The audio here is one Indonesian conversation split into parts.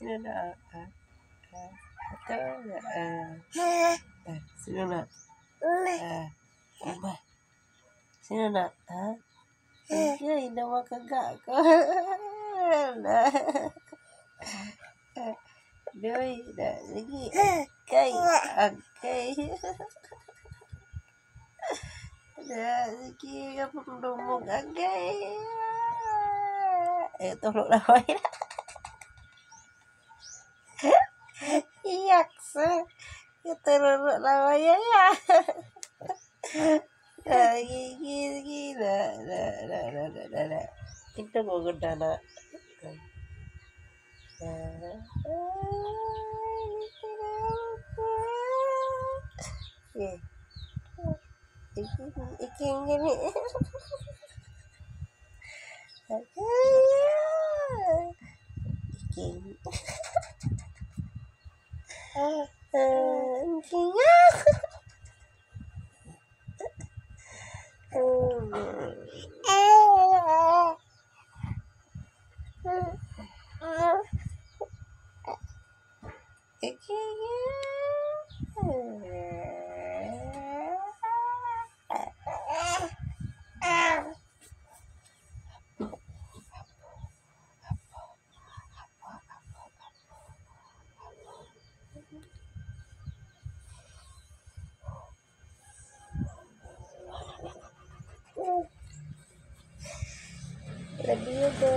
cho nên là tớ là à cho nên là à em ơi. Cho nên là hả cái gì đâu mà căng cả có à, đôi cái gì? Cây ăn cây. Đã kia gặp đồ mùng ăn cây. Tôi lộ ra khỏi ya tolong lawai ya. Lagi gigi dah dah 嗯你听啊哈哈嗯 La vida,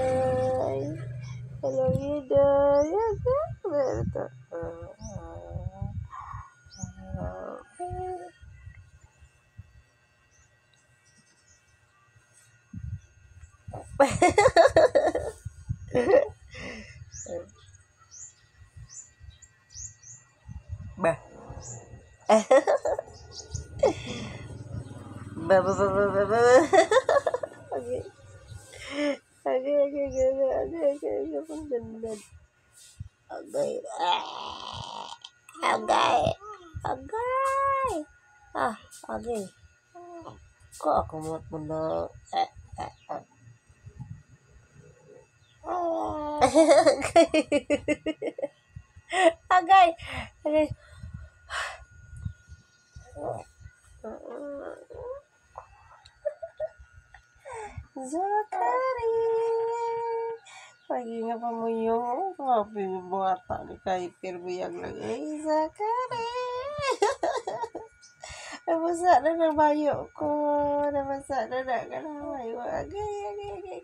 la vida, ya sabes. Bah. bah, bah, bah, bah, bah, bah. Agad. Agay. Agay. Agay. Ah, agay. Ko ako mo mo na. Eh, eh, eh. Ah, agay. Agay. Agay. Zora lagi ngapa muyung ngopi buat tak dikaipir buyang lagi Zakari dah masak dah nak bayuk ko dah masak dah nak kena bayuk oke oke oke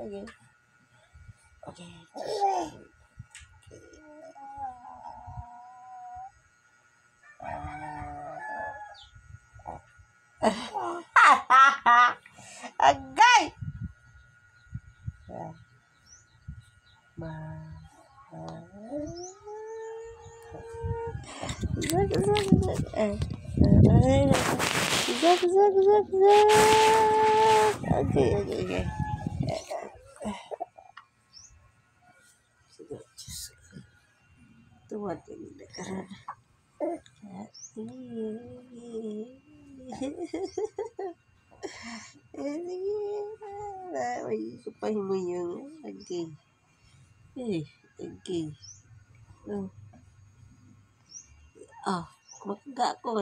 oke oke oke Agay! Okay. Eh, again. Oh. Oh, magka ko.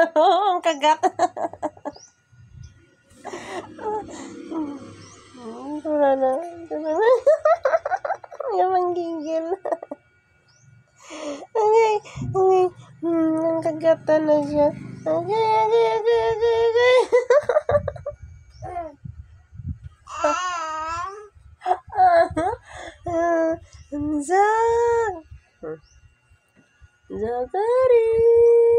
Ang kagat. Wala na. Wala na. Yung manggigil. Okay. Okay. Hmm, ang kagatan na siya. Okay, okay, okay, okay, okay. Zag. Zakari.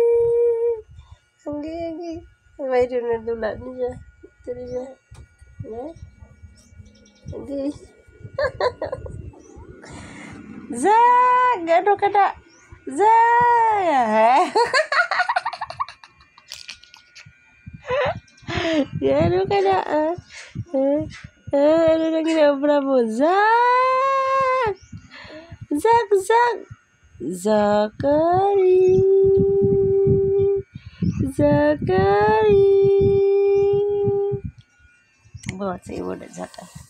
Zag! Ano ka na? Zaya. Ya ano ka na ano na ginabra mo? Zak! Zak, Zak! Zakari! Zakari! Bawa sa iwo na Zaka.